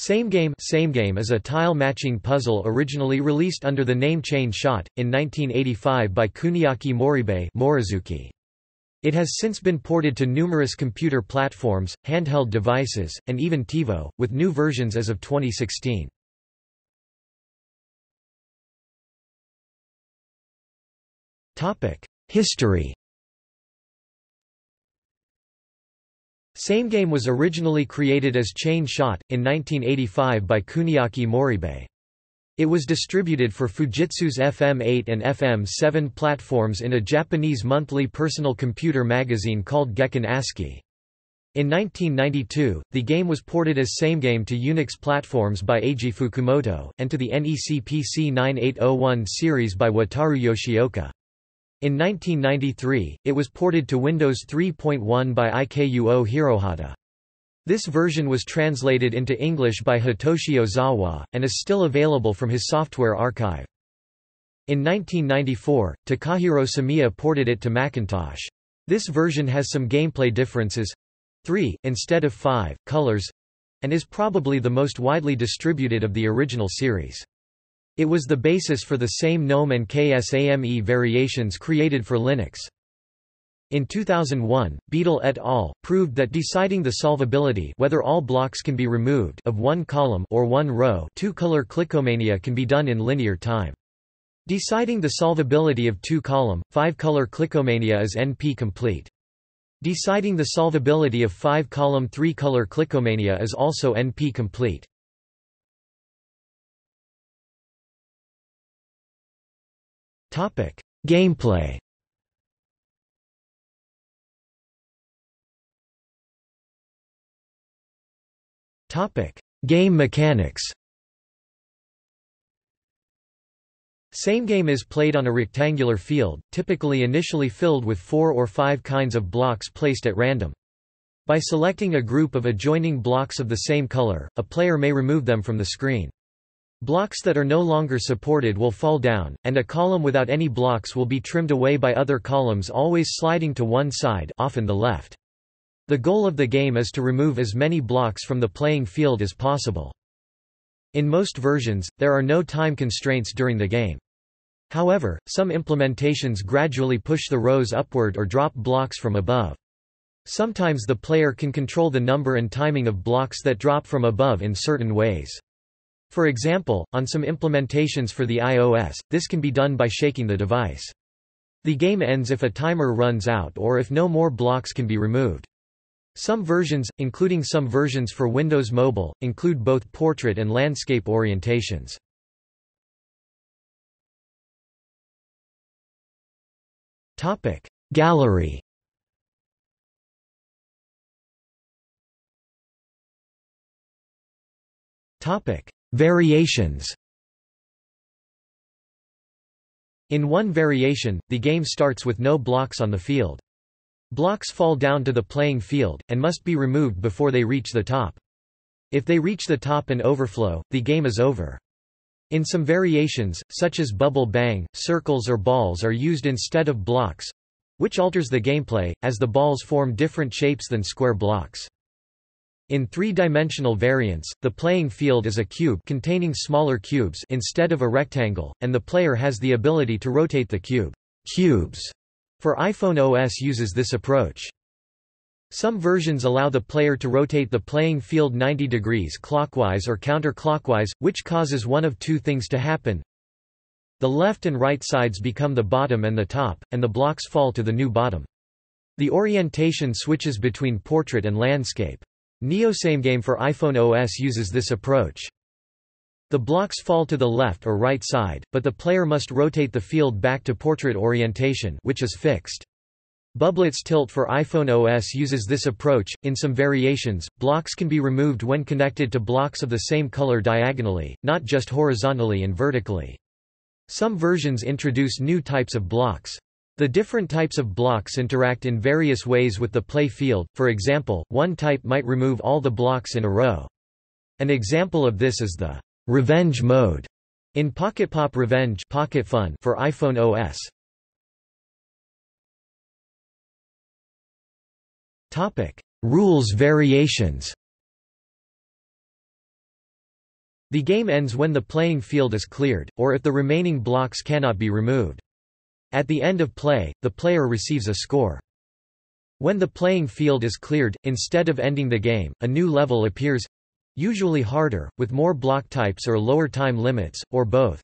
Same Game Same Game is a tile matching puzzle originally released under the name Chain Shot, in 1985 by Kuniaki Moribe Morisuke. It has since been ported to numerous computer platforms, handheld devices, and even TiVo, with new versions as of 2016. History Same Game was originally created as Chain Shot, in 1985 by Kuniaki Moribe. It was distributed for Fujitsu's FM8 and FM7 platforms in a Japanese monthly personal computer magazine called Gekkan ASCII. In 1992, the game was ported as Same Game to Unix platforms by Eiji Fukumoto, and to the NEC PC 9801 series by Wataru Yoshioka. In 1993, it was ported to Windows 3.1 by IKUO Hirohata. This version was translated into English by Hitoshi Ozawa, and is still available from his software archive. In 1994, Takahiro Sumiya ported it to Macintosh. This version has some gameplay differences—three, instead of five, colors—and is probably the most widely distributed of the original series. It was the basis for the same GNOME and KSAME variations created for Linux. In 2001, Biedl et al. proved that deciding the solvability whether all blocks can be removed of one column or one row two-color clickomania can be done in linear time. Deciding the solvability of two-column, five-color clickomania is NP-complete. Deciding the solvability of five-column three-color clickomania is also NP-complete. Topic: Gameplay. Topic: Game mechanics. Same game is played on a rectangular field, typically initially filled with four or five kinds of blocks placed at random. By selecting a group of adjoining blocks of the same color, a player may remove them from the screen. Blocks that are no longer supported will fall down, and a column without any blocks will be trimmed away by other columns always sliding to one side often the left. The goal of the game is to remove as many blocks from the playing field as possible. In most versions, there are no time constraints during the game. However, some implementations gradually push the rows upward or drop blocks from above. Sometimes the player can control the number and timing of blocks that drop from above in certain ways. For example, on some implementations for the iOS, this can be done by shaking the device. The game ends if a timer runs out or if no more blocks can be removed. Some versions, including some versions for Windows Mobile, include both portrait and landscape orientations. Topic: Gallery Topic Variations In one variation, the game starts with no blocks on the field. Blocks fall down to the playing field, and must be removed before they reach the top. If they reach the top and overflow, the game is over. In some variations, such as Bubble Bang, circles or balls are used instead of blocks—which alters the gameplay, as the balls form different shapes than square blocks. In three-dimensional variants, the playing field is a cube containing smaller cubes instead of a rectangle, and the player has the ability to rotate the cube. Cubes for iPhone OS uses this approach. Some versions allow the player to rotate the playing field 90 degrees clockwise or counterclockwise, which causes one of two things to happen. The left and right sides become the bottom and the top, and the blocks fall to the new bottom. The orientation switches between portrait and landscape. NeoSameGame for iPhone OS uses this approach. The blocks fall to the left or right side, but the player must rotate the field back to portrait orientation which is fixed. Bubblets Tilt for iPhone OS uses this approach. In some variations, blocks can be removed when connected to blocks of the same color diagonally, not just horizontally and vertically. Some versions introduce new types of blocks. The different types of blocks interact in various ways with the play field, for example, one type might remove all the blocks in a row. An example of this is the «revenge mode» in Pocket Pop Revenge Pocket Fun for iPhone OS. Topic: Rules variations The game ends when the playing field is cleared, or if the remaining blocks cannot be removed. At the end of play, the player receives a score. When the playing field is cleared, instead of ending the game, a new level appears usually harder, with more block types or lower time limits, or both.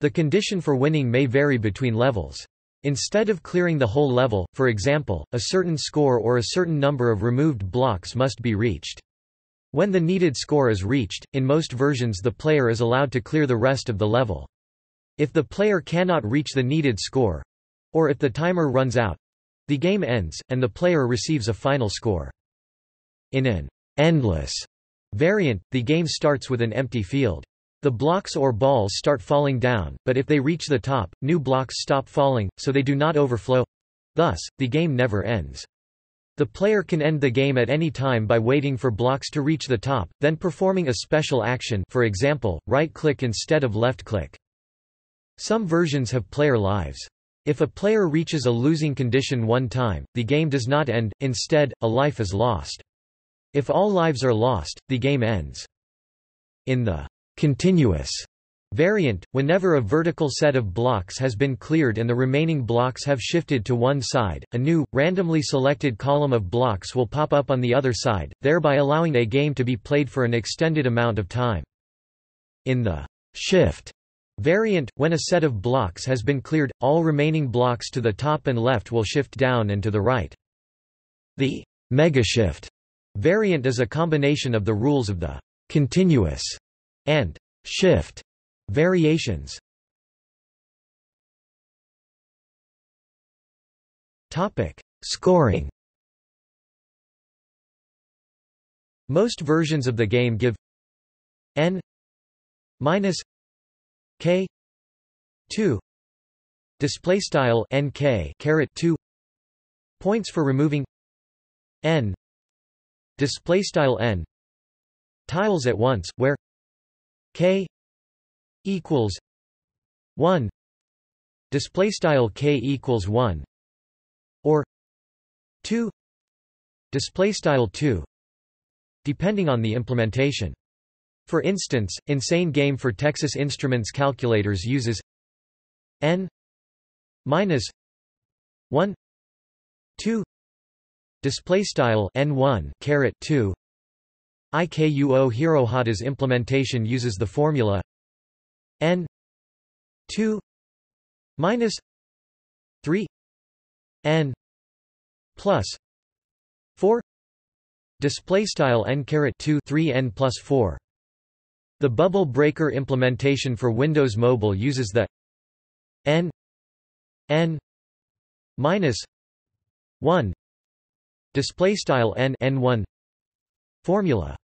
The condition for winning may vary between levels. Instead of clearing the whole level, for example, a certain score or a certain number of removed blocks must be reached. When the needed score is reached, in most versions the player is allowed to clear the rest of the level. If the player cannot reach the needed score, or if the timer runs out, the game ends, and the player receives a final score. In an endless variant, the game starts with an empty field. The blocks or balls start falling down, but if they reach the top, new blocks stop falling, so they do not overflow. Thus, the game never ends. The player can end the game at any time by waiting for blocks to reach the top, then performing a special action for example, right-click instead of left-click. Some versions have player lives. If a player reaches a losing condition one time, the game does not end, instead, a life is lost. If all lives are lost, the game ends. In the continuous variant, whenever a vertical set of blocks has been cleared and the remaining blocks have shifted to one side, a new, randomly selected column of blocks will pop up on the other side, thereby allowing a game to be played for an extended amount of time. In the shift Variant, when a set of blocks has been cleared, all remaining blocks to the top and left will shift down and to the right. The megashift variant is a combination of the rules of the continuous and shift variations. Topic: Scoring. Most versions of the game give n minus k 2 display style nk caret 2 points for removing n display style n tiles at once where k equals 1 display style k equals 1 or 2 display style 2 depending on the implementation for instance, Insane Game for Texas Instruments calculators uses n minus 1 2 display style n1 caret 2 IKUO Hirohata's implementation uses the formula n 2 minus 3 n plus 4 display style n caret 2 3 n plus 4 the Bubble Breaker implementation for Windows Mobile uses the n n minus 1 display style n n1 formula.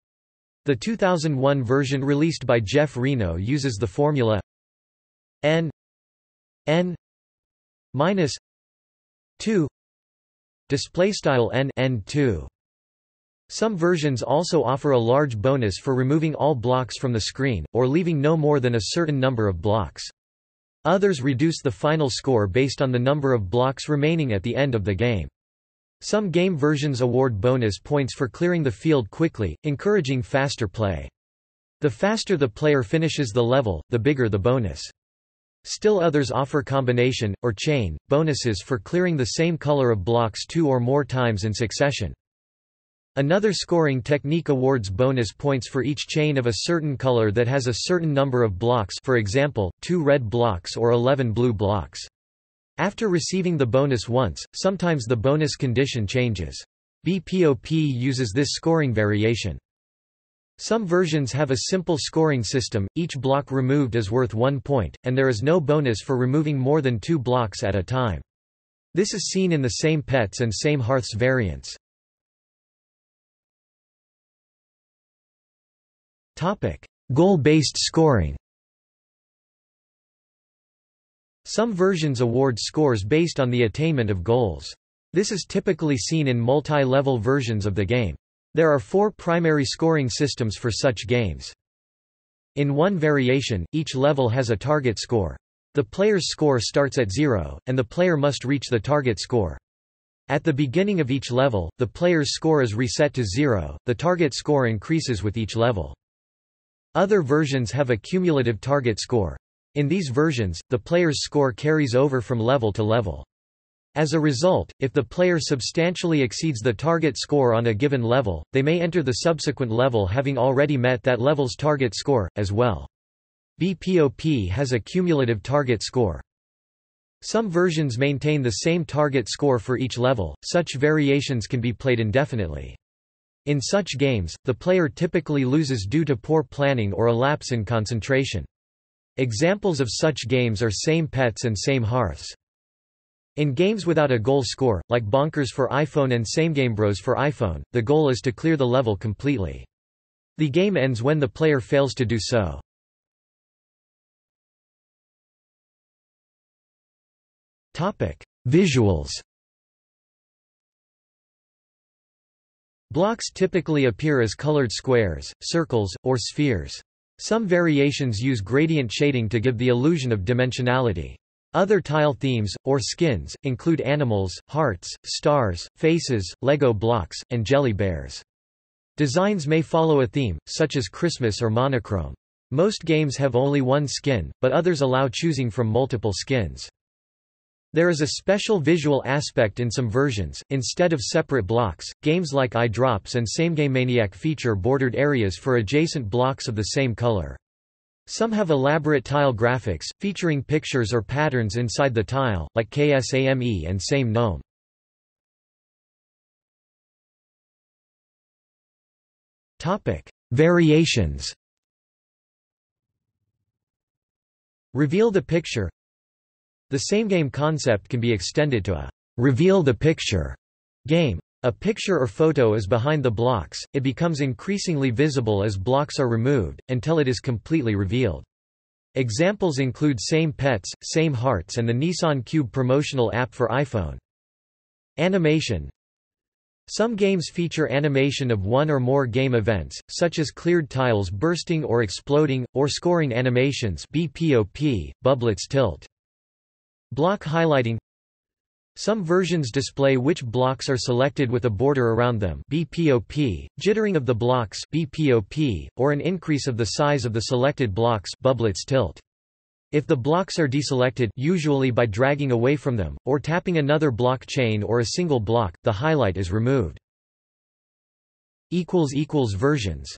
The 2001 version released by Jeff Reno uses the formula n n minus 2 display style n n2 some versions also offer a large bonus for removing all blocks from the screen, or leaving no more than a certain number of blocks. Others reduce the final score based on the number of blocks remaining at the end of the game. Some game versions award bonus points for clearing the field quickly, encouraging faster play. The faster the player finishes the level, the bigger the bonus. Still others offer combination, or chain, bonuses for clearing the same color of blocks two or more times in succession. Another scoring technique awards bonus points for each chain of a certain color that has a certain number of blocks for example, 2 red blocks or 11 blue blocks. After receiving the bonus once, sometimes the bonus condition changes. BPOP uses this scoring variation. Some versions have a simple scoring system, each block removed is worth one point, and there is no bonus for removing more than two blocks at a time. This is seen in the Same Pets and Same Hearts variants. Goal-based scoring Some versions award scores based on the attainment of goals. This is typically seen in multi-level versions of the game. There are four primary scoring systems for such games. In one variation, each level has a target score. The player's score starts at zero, and the player must reach the target score. At the beginning of each level, the player's score is reset to zero, the target score increases with each level. Other versions have a cumulative target score. In these versions, the player's score carries over from level to level. As a result, if the player substantially exceeds the target score on a given level, they may enter the subsequent level having already met that level's target score, as well. BPOP has a cumulative target score. Some versions maintain the same target score for each level, such variations can be played indefinitely. In such games, the player typically loses due to poor planning or a lapse in concentration. Examples of such games are Same Pets and Same Hearts. In games without a goal score, like Bonkers for iPhone and SameGameBros for iPhone, the goal is to clear the level completely. The game ends when the player fails to do so. Visuals Blocks typically appear as colored squares, circles, or spheres. Some variations use gradient shading to give the illusion of dimensionality. Other tile themes, or skins, include animals, hearts, stars, faces, Lego blocks, and jelly bears. Designs may follow a theme, such as Christmas or monochrome. Most games have only one skin, but others allow choosing from multiple skins. There is a special visual aspect in some versions, instead of separate blocks, games like iDrops and SameGameManiac feature bordered areas for adjacent blocks of the same color. Some have elaborate tile graphics, featuring pictures or patterns inside the tile, like KSAME and Same Gnome. Variations Reveal the picture The same game concept can be extended to a reveal the picture game. A picture or photo is behind the blocks, it becomes increasingly visible as blocks are removed, until it is completely revealed. Examples include Same Pets, Same Hearts and the Nissan Cube promotional app for iPhone. Animation Some games feature animation of one or more game events, such as cleared tiles bursting or exploding, or scoring animations BPOP, Bubblets Tilt. Block highlighting some versions display which blocks are selected with a border around them BPOP, jittering of the blocks BPOP, or an increase of the size of the selected blocks Bubblets tilt. If the blocks are deselected usually by dragging away from them, or tapping another block chain or a single block, the highlight is removed. Versions